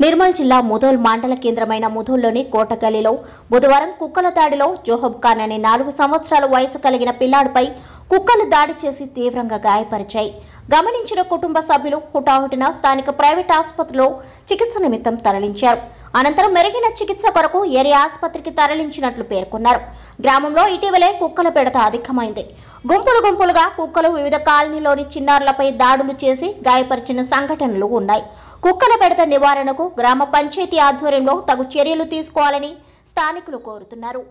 నిర్మల్ జిల్లా ముధోల్ మండల కేంద్రమైన ముధోల్లోని కోటగల్లీలో బుధవారం కుక్కల దాడిలో జోహబ్ ఖాన్ అనే నాలుగు సంవత్సరాల వయసు కలిగిన పిల్లాడిపై కుక్కలు దాడి చేసి తీవ్రంగా గాయపరిచాయి. గమనించిన కుటుంబ సభ్యులు హుటాహుటిన స్థానిక ప్రైవేట్ ఆసుపత్రిలో చికిత్స నిమిత్తం తరలించారు. అనంతరం మెరుగైన చికిత్స కొరకు ఏరియా ఆసుపత్రికి తరలించినట్లు పేర్కొన్నారు. గ్రామంలో ఇటీవలే కుక్కల పెడత అధికమైంది. గుంపులు గుంపులుగా కుక్కలు వివిధ కాలనీలోని చిన్నారులపై దాడులు చేసి గాయపరిచిన సంఘటనలు ఉన్నాయి. కుక్కల పెడత నివారణకు గ్రామ పంచాయతీ ఆధ్వర్యంలో తగు చర్యలు తీసుకోవాలని స్థానికులు కోరుతున్నారు.